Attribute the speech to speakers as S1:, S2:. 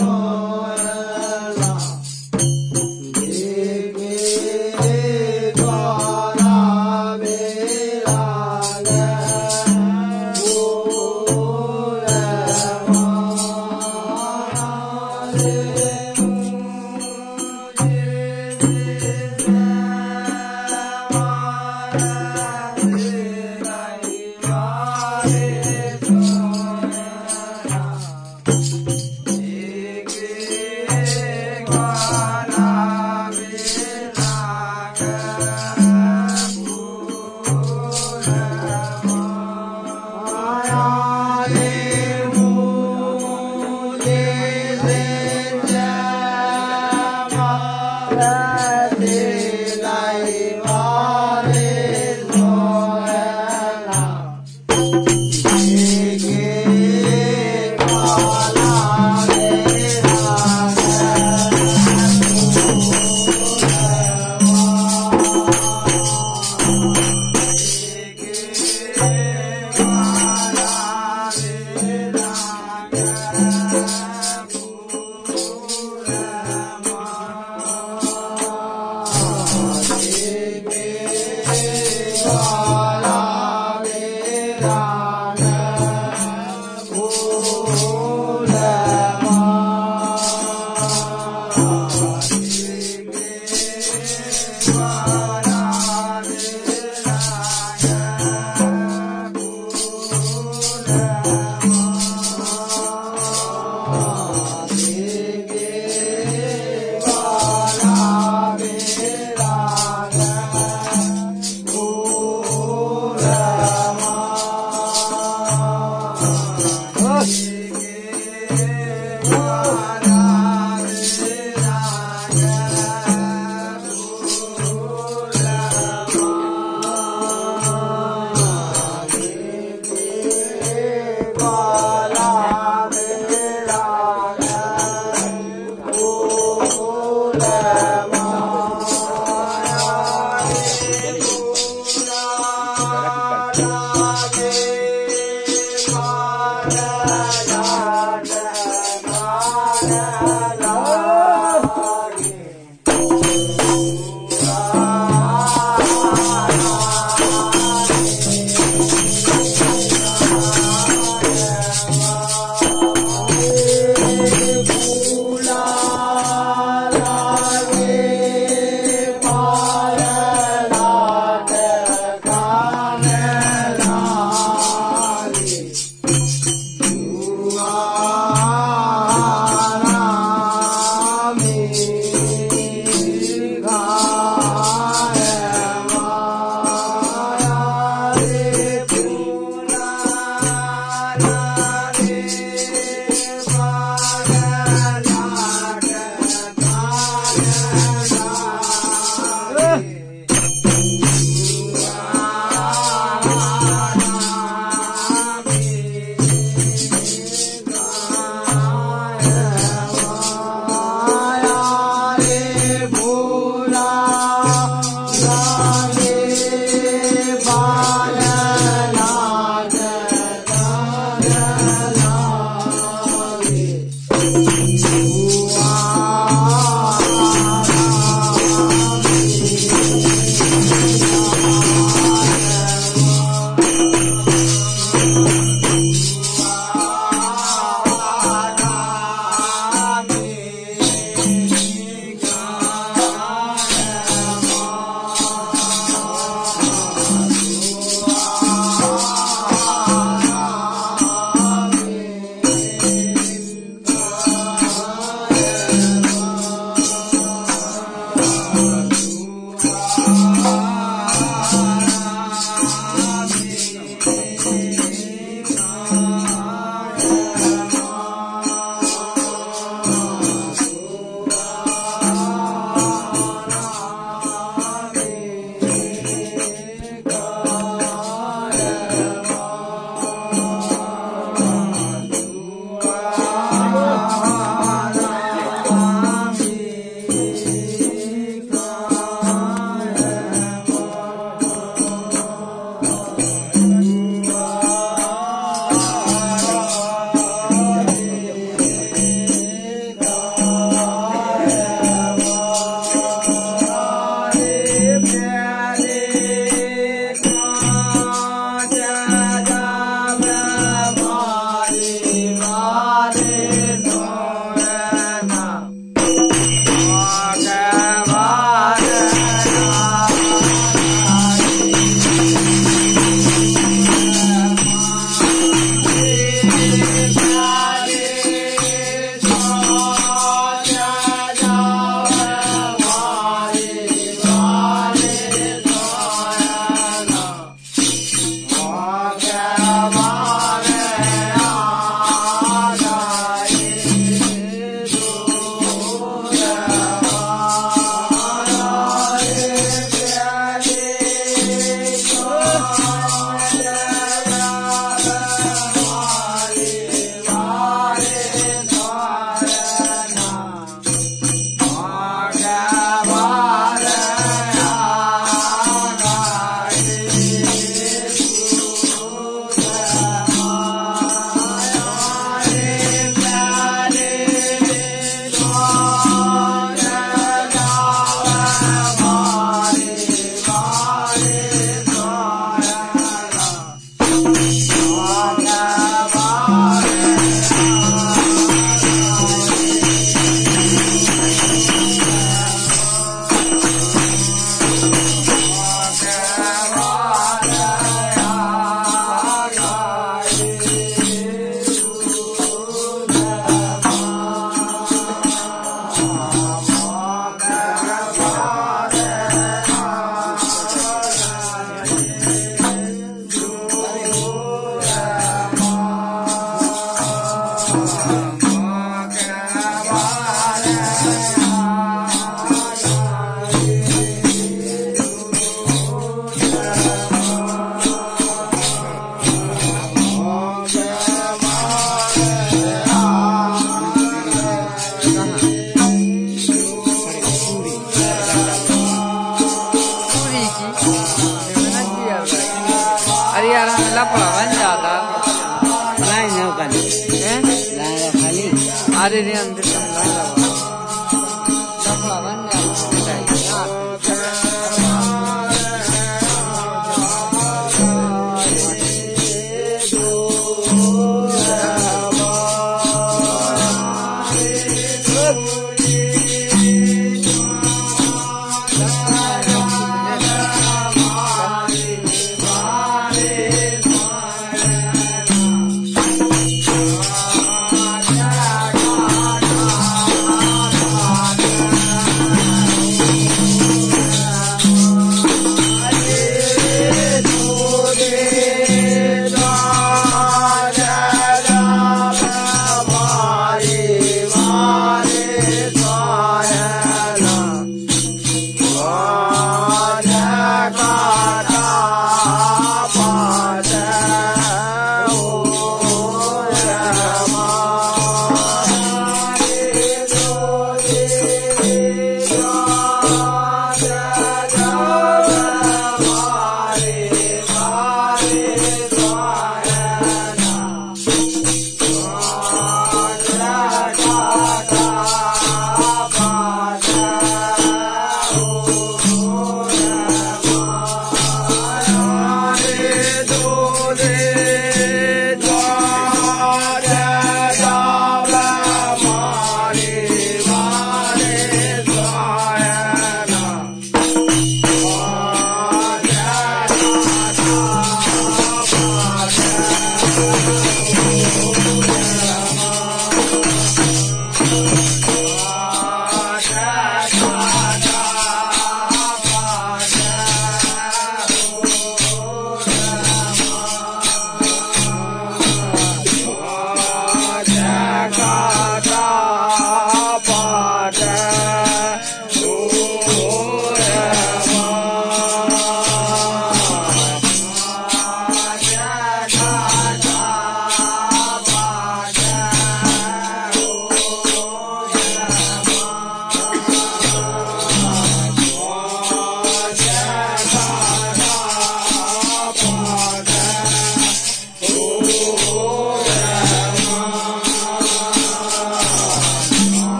S1: Yeah. Hare passar.